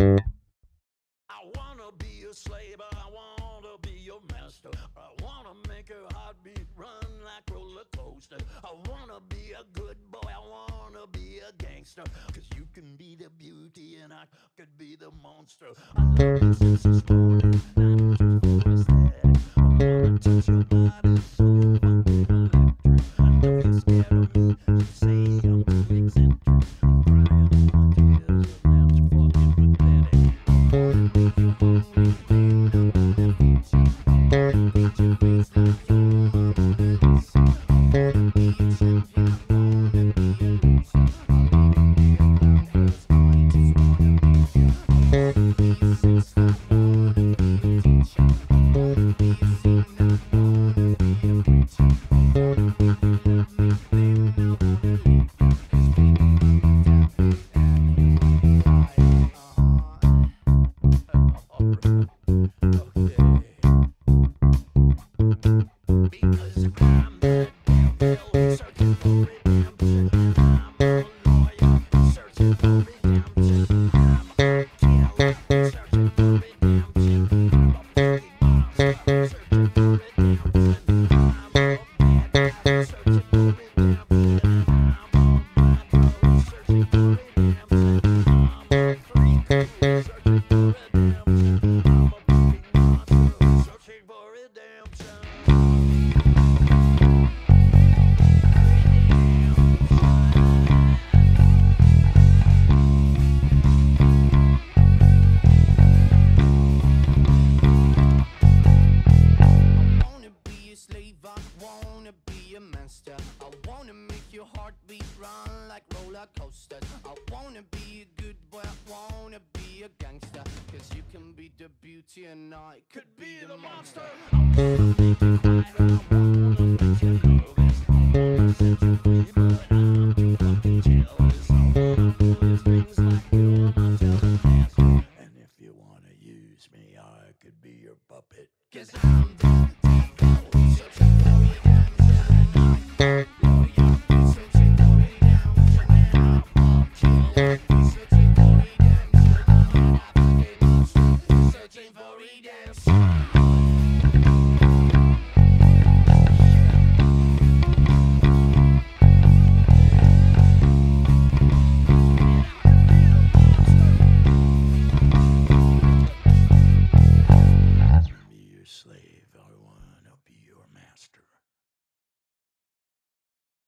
I wanna be a slave, I wanna be your master. I wanna make your heartbeat run like a roller coaster. I wanna be a good boy, I wanna be a gangster. Cause you can be the beauty and I could be the monster. I love you your your heartbeat run like roller coasters. I wanna be a good boy, I wanna be a gangster. Cause you can be the beauty and I could be the monster. And if you wanna use me, I could be your puppet. Cause I'm Slave.